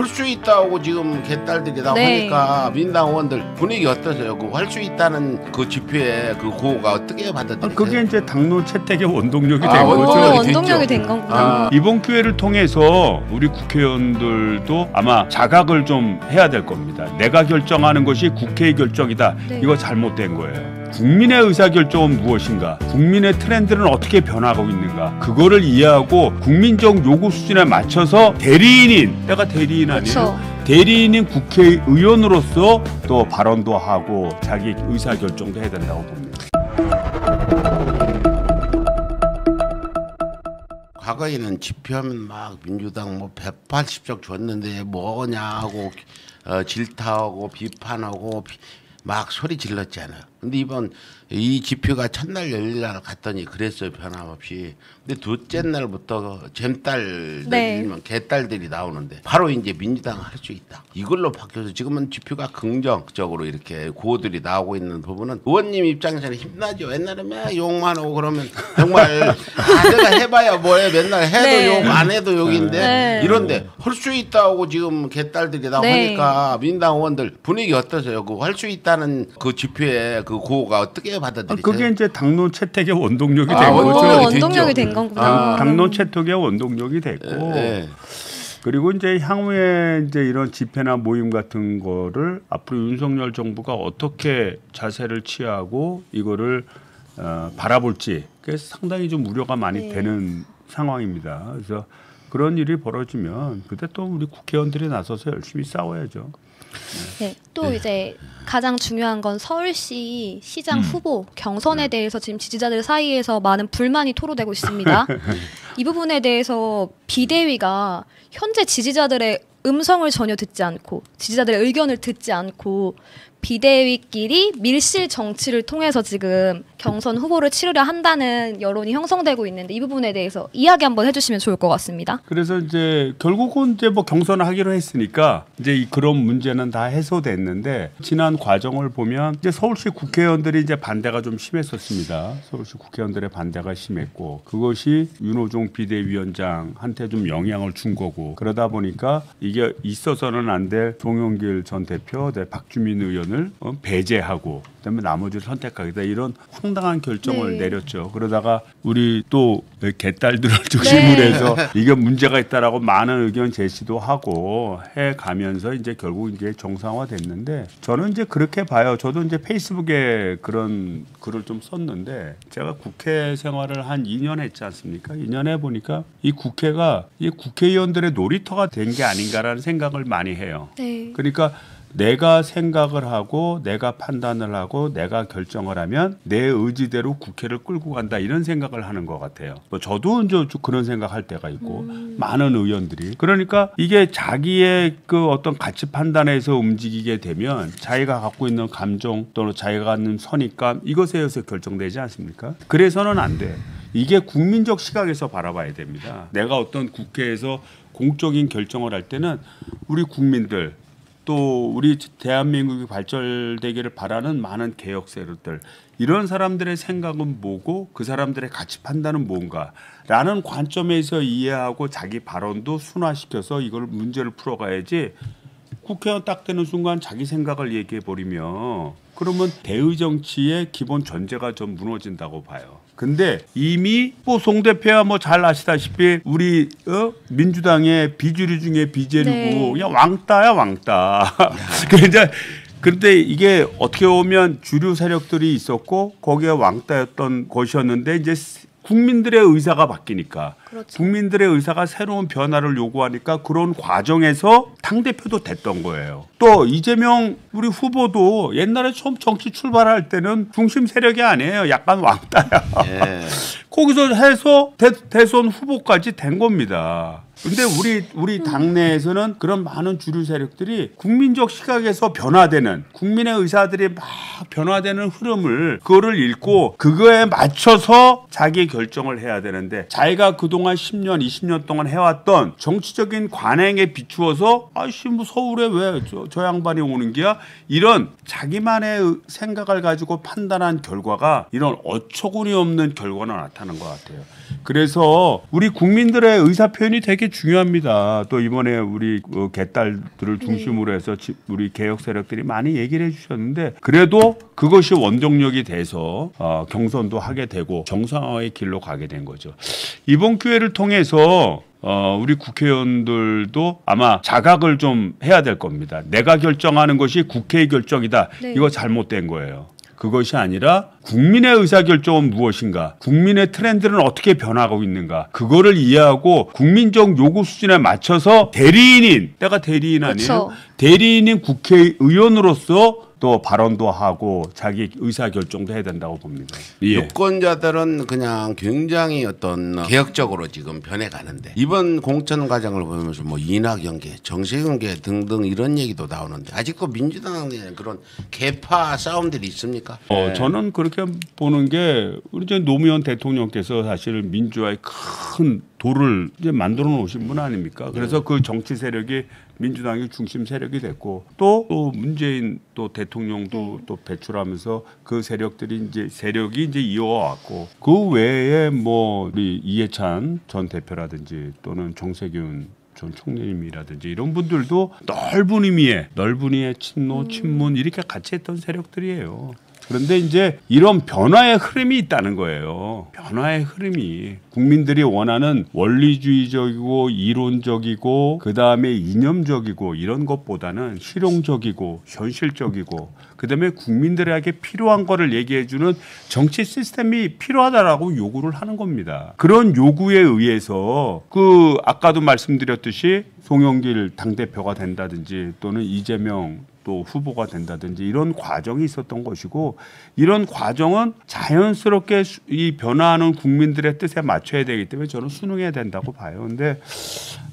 할수 있다고 지금 개딸들이 다 네. 하니까 민당 의원들 분위기 어떠세요? 그 할 수 있다는 그 집회의 그 구호가 어떻게 아, 받아들이세요? 그게 이제 당론 채택의 원동력이 아, 된 오, 거죠. 원동력이. 원동력이 된 거구나. 아. 이번 기회를 통해서 우리 국회의원들도 아마 자각을 좀 해야 될 겁니다. 내가 결정하는 것이 국회의 결정이다. 네. 이거 잘못된 거예요. 국민의 의사결정은 무엇인가? 국민의 트렌드는 어떻게 변하고 있는가? 그거를 이해하고 국민적 요구 수준에 맞춰서 대리인인 내가 대리인 아니에요? 그렇죠. 대리인인 국회의원으로서 또 발언도 하고 자기 의사결정도 해야 된다고 봅니다. 과거에는 집회하면 막 민주당 뭐 180석 줬는데 뭐냐 하고 어, 질타하고 비판하고 비- 막 소리 질렀잖아요. 근데 이번 이 집회가 첫날 열릴 날 갔더니 그랬어요 변함없이. 근데 둘째 날부터 잼딸 네. 내리면 개딸들이 나오는데 바로 이제 민주당 할 수 있다. 이걸로 바뀌어서 지금은 집회가 긍정적으로 이렇게 구호들이 나오고 있는 부분은 의원님 입장에서는 힘나죠. 옛날에 맨 욕만 하고 그러면 정말 아, 내가 해봐야 뭐해 맨날 해도 네. 욕안 해도 욕인데 네. 이런데 할 수 있다고 지금 개딸들이 나오고 네. 민당 의원들 분위기 어떠세요? 그 할 수 있다는 그 집회의 그 구호가 어떻게 아, 받아들이세요? 그게 이제 당론 채택의 원동력이 아, 된 오, 거죠. 원동력이. 원동력이 된 거구나. 아, 당론 채택의 원동력이 됐고 예. 그리고 이제 향후에 이제 이런 집회나 모임 같은 거를 앞으로 윤석열 정부가 어떻게 자세를 취하고 이거를 어, 바라볼지 그게 상당히 좀 우려가 많이 네. 되는 상황입니다. 그래서 그런 일이 벌어지면 그때 또 우리 국회의원들이 나서서 열심히 싸워야죠. 네, 또 이제 가장 중요한 건 서울시 시장 음. 후보 경선에 네. 대해서 지금 지지자들 사이에서 많은 불만이 토로되고 있습니다. 이 부분에 대해서 비대위가 현재 지지자들의 음성을 전혀 듣지 않고 지지자들의 의견을 듣지 않고 비대위끼리 밀실 정치를 통해서 지금 경선 후보를 치르려 한다는 여론이 형성되고 있는데 이 부분에 대해서 이야기 한번 해주시면 좋을 것 같습니다. 그래서 이제 결국은 이제 뭐 경선을 하기로 했으니까 이제 이 그런 문제는 다 해소됐는데 지난 과정을 보면 이제 서울시 국회의원들이 이제 반대가 좀 심했었습니다. 서울시 국회의원들의 반대가 심했고 그것이 윤호중 비대위원장한테 좀 영향을 준 거고 그러다 보니까 이게 있어서는 안될 송영길 전 대표, 네, 박주민 의원 을 어, 배제하고 그다음에 나머지를 선택하겠다 이런 황당한 결정을 네. 내렸죠. 그러다가 우리 또 개딸들을 중심으로 네. 해서 이게 문제가 있다라고 많은 의견 제시도 하고 해 가면서 이제 결국 이제 정상화됐는데 저는 이제 그렇게 봐요. 저도 이제 페이스북에 그런 글을 좀 썼는데 제가 국회 생활을 한 2년 했지 않습니까? 2년 해 보니까 이 국회가 이 국회의원들의 놀이터가 된 게 아닌가라는 생각을 많이 해요. 네. 그러니까 내가 생각을 하고 내가 판단을 하고 내가 결정을 하면 내 의지대로 국회를 끌고 간다 이런 생각을 하는 것 같아요. 뭐 저도 이제 좀 그런 생각할 때가 있고 많은 의원들이 그러니까 이게 자기의 그 어떤 가치 판단에서 움직이게 되면 자기가 갖고 있는 감정 또는 자기가 갖는 선입감 이것에 의해서 결정되지 않습니까? 그래서는 안 돼. 이게 국민적 시각에서 바라봐야 됩니다. 내가 어떤 국회에서 공적인 결정을 할 때는 우리 국민들 또 우리 대한민국이 발전되기를 바라는 많은 개혁 세력들 이런 사람들의 생각은 뭐고 그 사람들의 가치 판단은 뭔가라는 관점에서 이해하고 자기 발언도 순화시켜서 이걸 문제를 풀어가야지 국회의원 딱 되는 순간 자기 생각을 얘기해 버리면 그러면 대의 정치의 기본 전제가 좀 무너진다고 봐요. 근데 이미 뭐송 대표야 뭐 잘 아시다시피 우리 어? 민주당의 비주류 중에 비제류고 네. 그냥 왕따야 왕따. 그런데 그런데 이게 어떻게 보면 주류 세력들이 있었고 거기에 왕따였던 것이었는데 이제 국민들의 의사가 바뀌니까 그렇죠. 국민들의 의사가 새로운 변화를 요구하니까 그런 과정에서 당 대표도 됐던 거예요. 또 이재명 우리 후보도 옛날에 처음 정치 출발할 때는 중심 세력이 아니에요. 약간 왕따야. 예. 거기서 해서 대, 대선 후보까지 된 겁니다. 근데 우리 우리 당내에서는 그런 많은 주류 세력들이 국민적 시각에서 변화되는 국민의 의사들이 막 변화되는 흐름을 그거를 읽고 그거에 맞춰서 자기 결정을 해야 되는데 자기가 그동안 10년, 20년 동안 해왔던 정치적인 관행에 비추어서 아씨 뭐 서울에 왜저 양반이 오는 게야 이런 자기만의 의- 생각을 가지고 판단한 결과가 이런 어처구니 없는 결과가 나타난 것 같아요. 그래서 우리 국민들의 의사 표현이 되게 중요합니다. 또 이번에 우리 그 개딸들을 중심으로 해서 지- 우리 개혁 세력들이 많이 얘기를 해주셨는데 그래도 그것이 원동력이 돼서 어, 경선도 하게 되고 정상화의 길로 가게 된 거죠. 이번 기회를 통해서 어, 우리 국회의원들도 아마 자각을 좀 해야 될 겁니다. 내가 결정하는 것이 국회의 결정이다. 네. 이거 잘못된 거예요. 그것이 아니라 국민의 의사결정은 무엇인가? 국민의 트렌드는 어떻게 변하고 있는가? 그거를 이해하고 국민적 요구 수준에 맞춰서 대리인인, 내가 대리인 아니에요? 그쵸. 대리인인 국회의원으로서 또 발언도 하고 자기 의사 결정도 해야 된다고 봅니다. 예. 유권자들은 그냥 굉장히 어떤 개혁적으로 지금 변해가는데 이번 공천 과정을 보면서 뭐 이낙연계, 정세균계 등등 이런 얘기도 나오는데 아직도 민주당에 그런 개파 싸움들이 있습니까? 어, 네. 저는 그렇게 보는 게 우리 이제 노무현 대통령께서 사실 민주화의 큰 도를 이제 만들어 놓으신 분 아닙니까? 그래서 그 정치 세력이 민주당이 중심 세력이 됐고 또, 또 문재인 또 대통령도 또 배출하면서 그 세력들이 이제 세력이 이제 이어왔고 그 외에 뭐 우리 이해찬 전 대표라든지 또는 정세균 전 총리님이라든지 이런 분들도 넓은 의미의 넓은 의미의 친노 친문 이렇게 같이 했던 세력들이에요. 그런데 이제 이런 변화의 흐름이 있다는 거예요. 변화의 흐름이 국민들이 원하는 원리주의적이고 이론적이고 그 다음에 이념적이고 이런 것보다는 실용적이고 현실적이고 그 다음에 국민들에게 필요한 거를 얘기해 주는 정치 시스템이 필요하다라고 요구를 하는 겁니다. 그런 요구에 의해서 그 아까도 말씀드렸듯이 송영길 당대표가 된다든지 또는 이재명 또 후보가 된다든지 이런 과정이 있었던 것이고 이런 과정은 자연스럽게 수- 이 변화하는 국민들의 뜻에 맞춰야 되기 때문에 저는 순응해야 된다고 봐요. 근데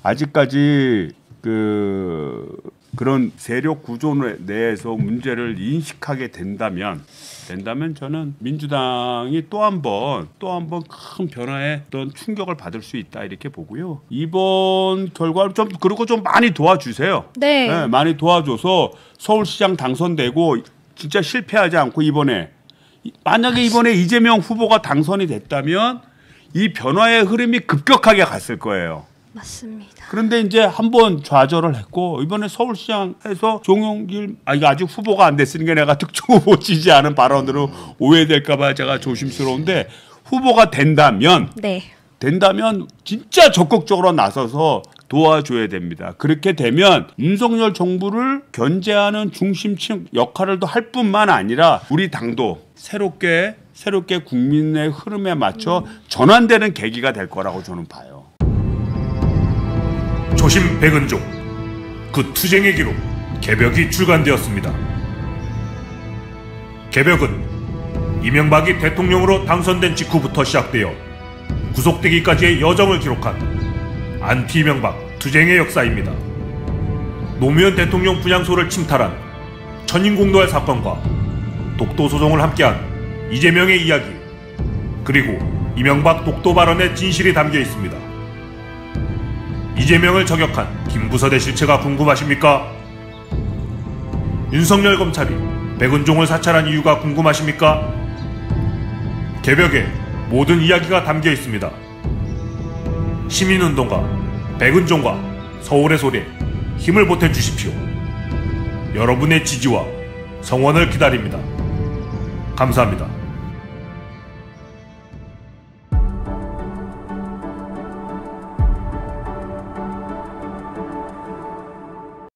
아직까지 그 그런 세력 구조 내- 내에서 문제를 인식하게 된다면 된다면 저는 민주당이 또 한 번 또 한 번 큰 변화에 어떤 충격을 받을 수 있다 이렇게 보고요. 이번 결과를 좀 그리고 좀 많이 도와주세요. 네. 네, 많이 도와줘서 서울시장 당선되고 진짜 실패하지 않고 이번에 이- 만약에 이번에 이재명 후보가 당선이 됐다면 이 변화의 흐름이 급격하게 갔을 거예요. 맞습니다. 그런데 이제 한 번 좌절을 했고 이번에 서울시장에서 종용길 아 이거 아직 후보가 안 됐으니까 내가 특정 후보 지지하는 발언으로 오해될까봐 제가 조심스러운데 후보가 된다면 네. 된다면 진짜 적극적으로 나서서 도와줘야 됩니다. 그렇게 되면 윤석열 정부를 견제하는 중심층 역할을 또 할 뿐만 아니라 우리 당도 새롭게 새롭게 국민의 흐름에 맞춰 전환되는 계기가 될 거라고 저는 봐요. 초심 백은종 그 투쟁의 기록 개벽이 출간되었습니다. 개벽은 이명박이 대통령으로 당선된 직후부터 시작되어 구속되기까지의 여정을 기록한 안티 이명박 투쟁의 역사입니다. 노무현 대통령 분향소를 침탈한 천인공노의 사건과 독도 소송을 함께한 이재명의 이야기 그리고 이명박 독도 발언의 진실이 담겨 있습니다. 이재명을 저격한 김부선의 실체가 궁금하십니까? 윤석열 검찰이 백은종을 사찰한 이유가 궁금하십니까? 개벽에 모든 이야기가 담겨 있습니다. 시민운동가 백은종과 서울의 소리에 힘을 보태 주십시오. 여러분의 지지와 성원을 기다립니다. 감사합니다.